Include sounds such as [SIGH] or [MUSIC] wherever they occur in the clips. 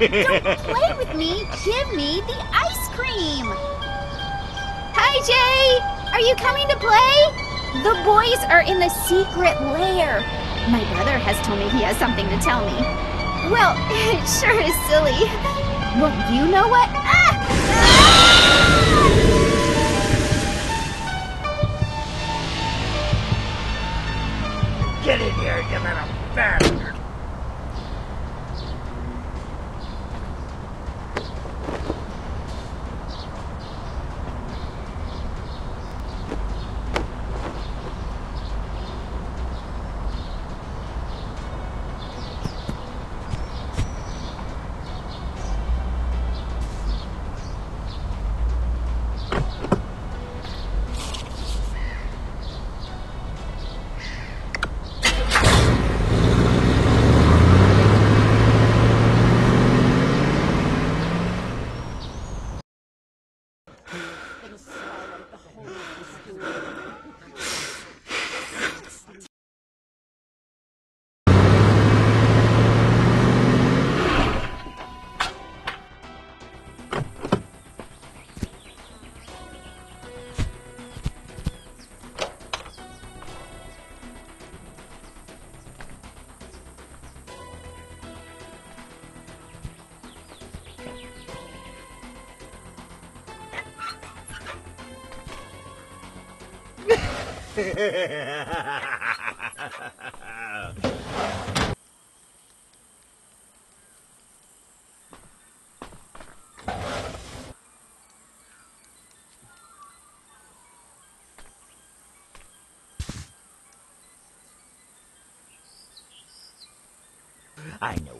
Don't play with me. Give me the ice cream. Hi, Jay. Are you coming to play? The boys are in the secret lair. My brother has told me he has something to tell me. Well, [LAUGHS] it sure is silly. Well, you know what? Ah! Get in here, you little bastard! I know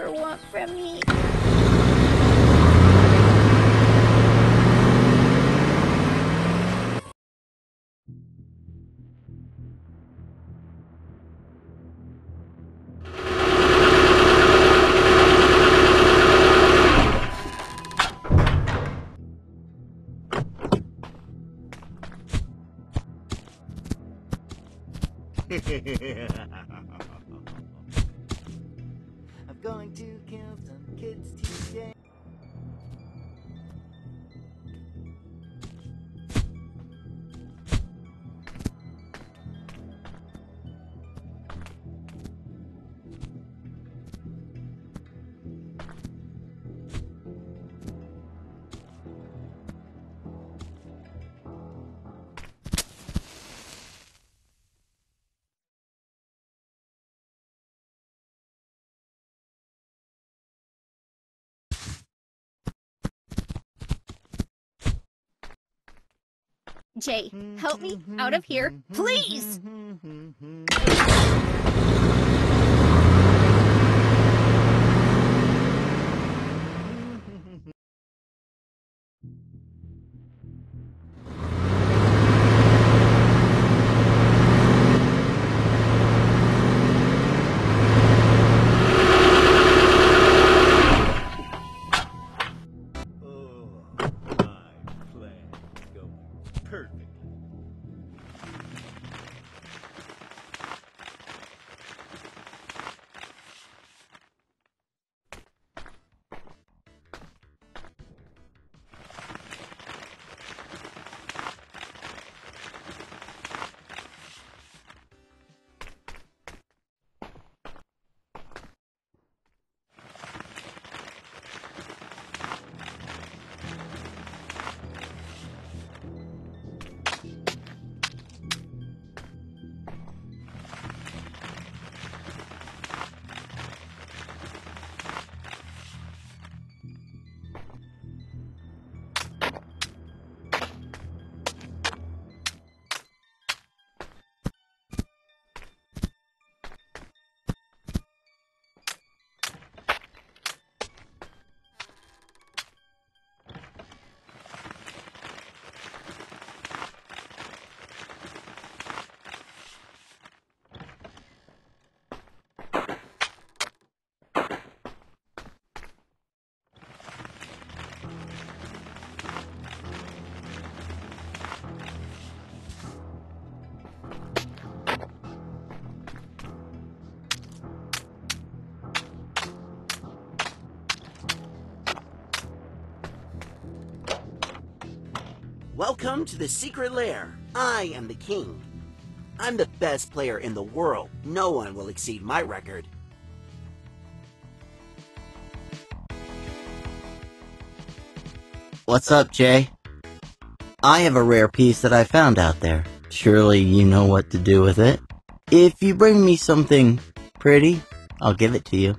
cream want from me? Jay, help me out of here, mm-hmm, mm-hmm, please! Mm-hmm, Welcome to the secret lair. I am the king. I'm the best player in the world. No one will exceed my record. What's up, Jay? I have a rare piece that I found out there. Surely you know what to do with it. If you bring me something pretty, I'll give it to you.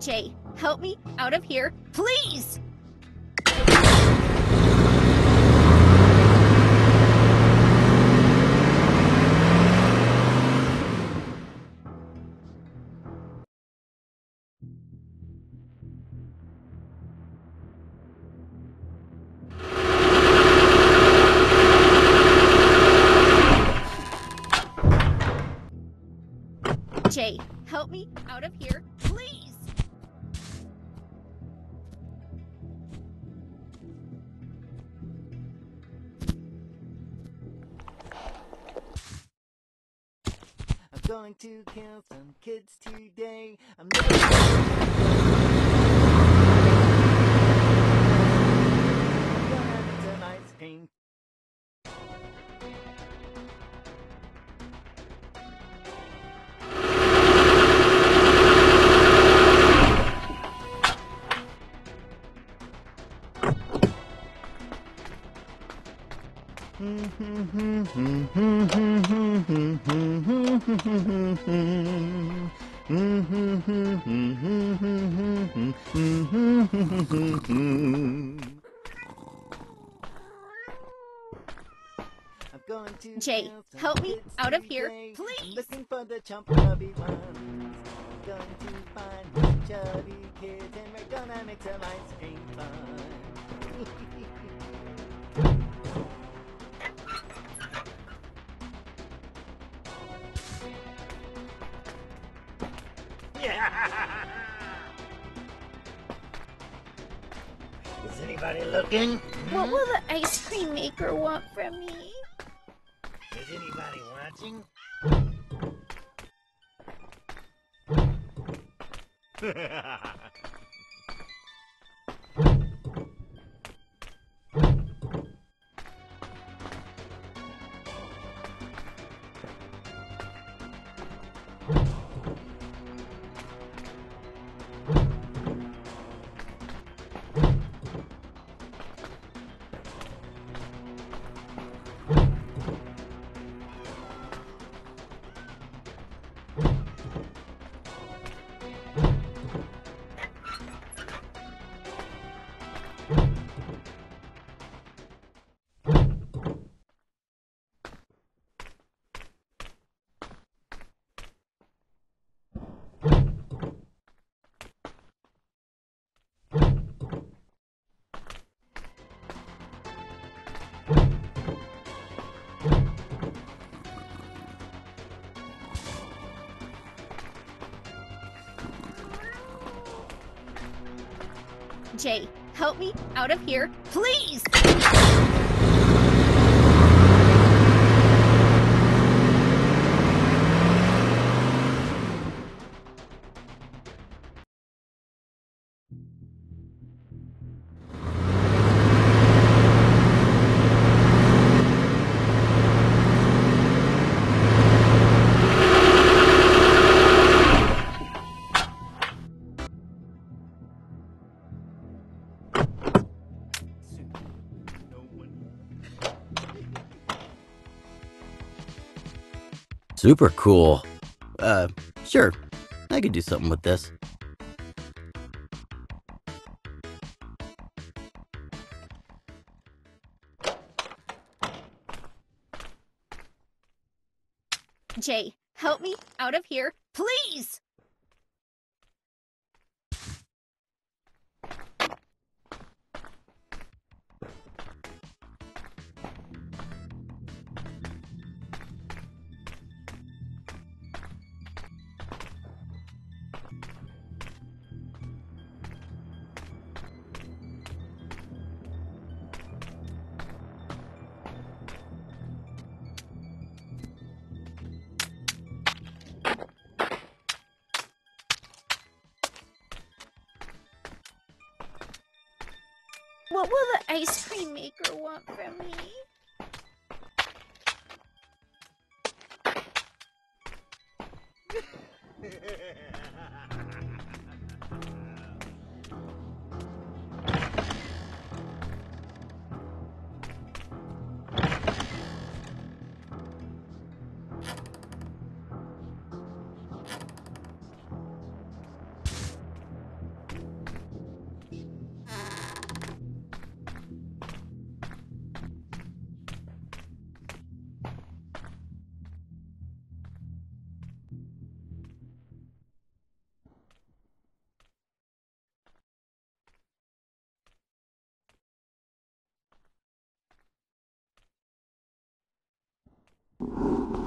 Jay, help me out of here, please! To kill some kids today. I'm Jay, help me out of here, please. Looking for the chubby ones. Going to find the chubby kids and we're gonna make some ice cream fun. [LAUGHS] Is anybody looking? What will the ice cream maker want from me? Is anybody watching? Jay, help me out of here, please! Super cool. Uh, sure. I could do something with this. Jay, help me out of here, please! What will the ice cream maker want from me? you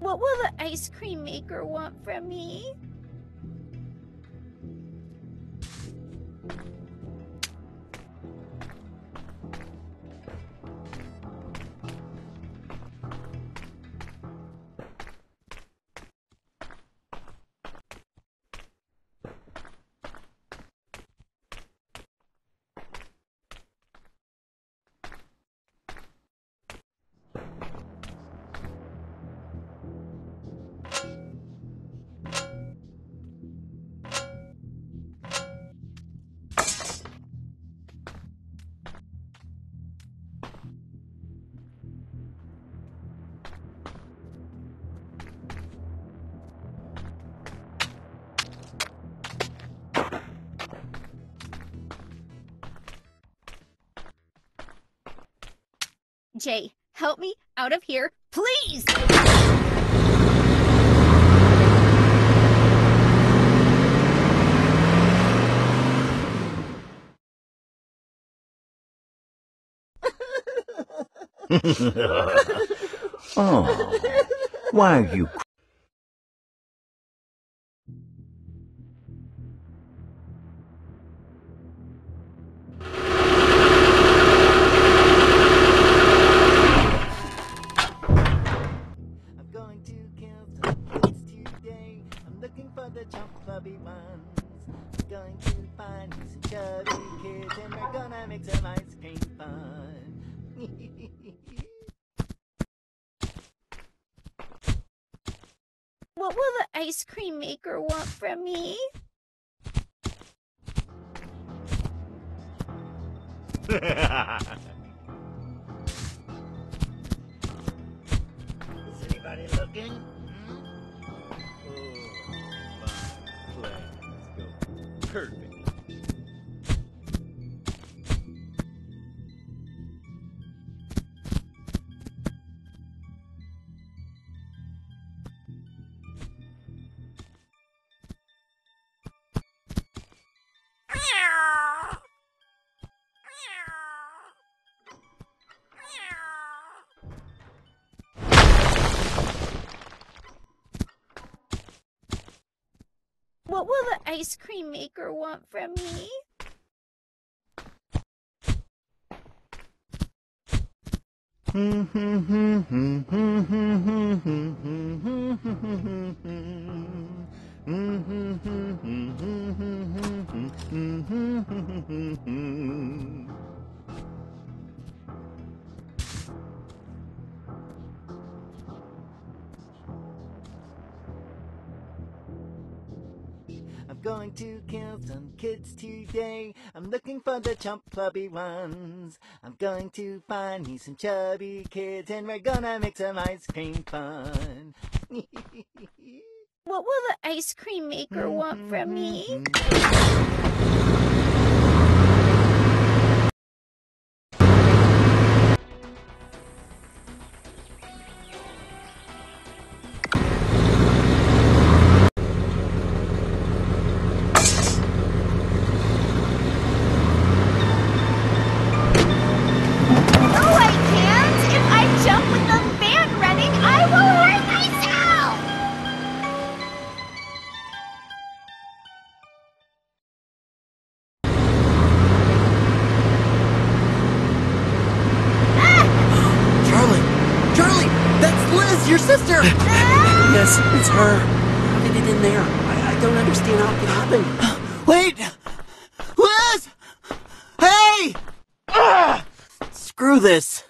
What will the ice cream maker want from me? Jay, help me out of here, please! [LAUGHS] oh, why are you What will the ice cream maker want from me? [LAUGHS] Is anybody looking? Hmm? Oh, my plans go perfect. Ice cream maker want from me? [LAUGHS] going to kill some kids today. I'm looking for the chump clubby ones. I'm going to find me some chubby kids and we're gonna make some ice cream fun. [LAUGHS] What will the ice cream maker want from me? Mm-hmm. Your sister! [GASPS] yes, it's her. How did it in there? I, I don't understand how it could happen. [GASPS] Wait! Lis! Hey! Ah! Screw this.